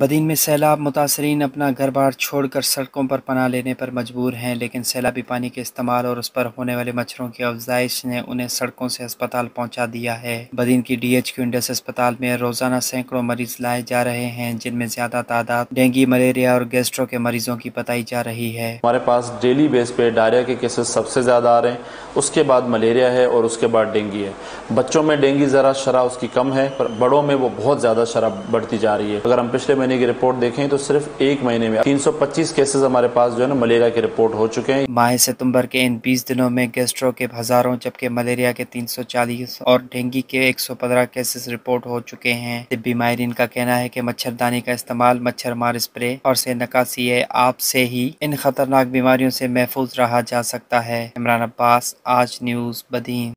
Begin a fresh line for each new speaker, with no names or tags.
बदीन में सैलाब मुतासरीन अपना घर बार छोड़ कर सड़कों पर पना लेने पर मजबूर हैं, लेकिन सैलाबी पानी के इस्तेमाल और उस पर होने वाले मच्छरों की अफजाइश ने उन्हें सड़कों से अस्पताल पहुँचा दिया है। बदीन की डी एच क्यू इंडस अस्पताल में रोज़ाना सैकड़ों मरीज़ लाए जा रहे हैं, जिनमें ज़्यादा तादाद डेंगू, मलेरिया और गैस्ट्रो के मरीजों की बताई जा रही है।
हमारे पास डेली बेस पे डायरिया के केसेस सबसे ज़्यादा आ रहे हैं। उसके बाद मलेरिया है और उसके बाद डेंगू है। बच्चों में डेंगू जरा शराह उसकी कम है, पर बड़ों में वो बहुत ज़्यादा शराह बढ़ती जा रही है। अगर हम पिछले महीने की रिपोर्ट देखें तो सिर्फ़ एक महीने में 325 केसेस हमारे पास जो है ना मलेरिया के रिपोर्ट हो चुके हैं।
माह सितंबर के इन 20 दिनों में गेस्ट्रो के हज़ारों, जबकि मलेरिया के 340 और डेंगू के 115 केसेस रिपोर्ट हो चुके हैं। तिब्बी माहरीन का कहना है कि मच्छरदानी का इस्तेमाल मच्छर मार स्प्रे और से नकासी आप से ही इन खतरनाक बीमारियों से महफूज रहा जा सकता है। इमरान अब्बास, आज न्यूज़ बदीन।